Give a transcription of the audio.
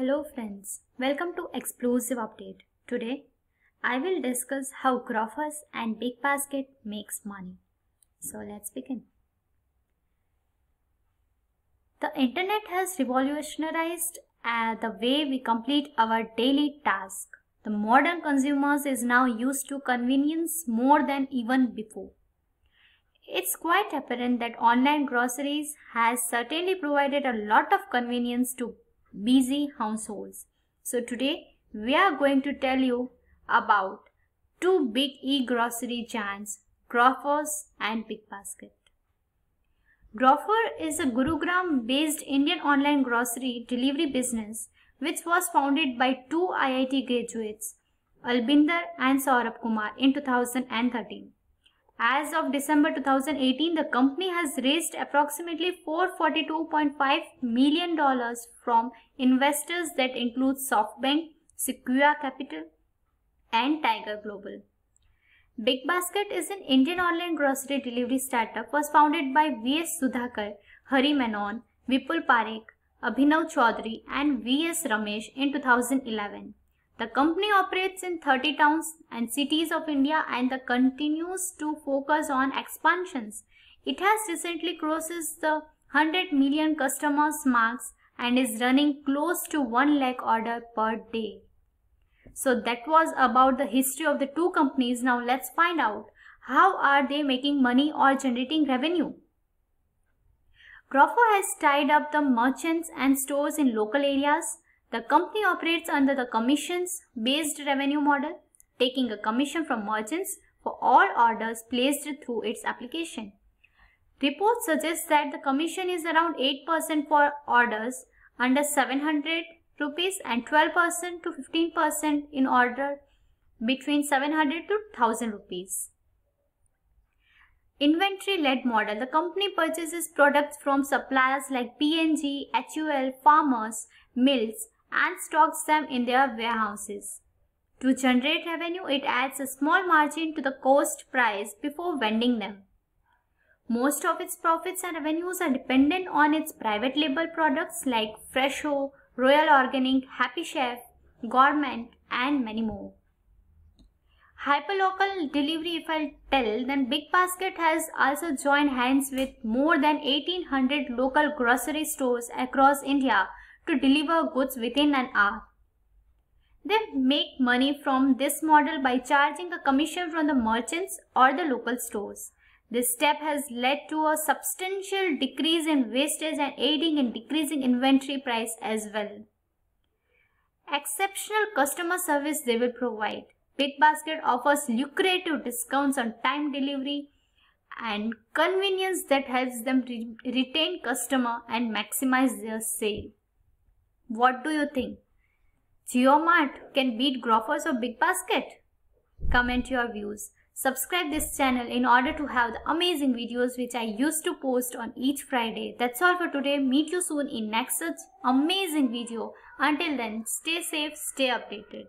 Hello friends, welcome to Explosive Update. Today, I will discuss how Grofers and Big Basket makes money. So let's begin. The internet has revolutionized uh, the way we complete our daily task. The modern consumers is now used to convenience more than even before. It's quite apparent that online groceries has certainly provided a lot of convenience to busy households. So today we are going to tell you about two big e-grocery giants, Grofers and Big Basket. Grofer is a Gurugram based Indian online grocery delivery business which was founded by two IIT graduates, Albinder and Saurabh Kumar in 2013. As of December 2018, the company has raised approximately $442.5 million from investors that include SoftBank, Sequoia Capital, and Tiger Global. Big Basket is an Indian online grocery delivery startup was founded by V.S. Sudhakar, Hari Menon, Vipul Parekh, Abhinav Chaudhary and V.S. Ramesh in 2011. The company operates in 30 towns and cities of India and the continues to focus on expansions. It has recently crosses the 100 million customers marks and is running close to 1 lakh order per day. So that was about the history of the two companies. Now let's find out how are they making money or generating revenue. Grofer has tied up the merchants and stores in local areas the company operates under the commissions-based revenue model, taking a commission from merchants for all orders placed through its application. Reports suggest that the commission is around 8% for orders under 700 rupees and 12% to 15% in order between 700 to 1000 rupees. Inventory-led model. The company purchases products from suppliers like P&G, HUL, farmers, mills and stocks them in their warehouses. To generate revenue, it adds a small margin to the cost price before vending them. Most of its profits and revenues are dependent on its private label products like Fresho, Royal Organic, Happy Chef, Gourmet and many more. Hyperlocal delivery if I tell then Big Basket has also joined hands with more than 1800 local grocery stores across India to deliver goods within an hour. They make money from this model by charging a commission from the merchants or the local stores. This step has led to a substantial decrease in wastage and aiding in decreasing inventory price as well. Exceptional customer service they will provide. Big Basket offers lucrative discounts on time delivery and convenience that helps them re retain customer and maximize their sale. What do you think? JioMart can beat Grofers or Big Basket? Comment your views. Subscribe this channel in order to have the amazing videos which I used to post on each Friday. That's all for today. Meet you soon in next such amazing video. Until then, stay safe, stay updated.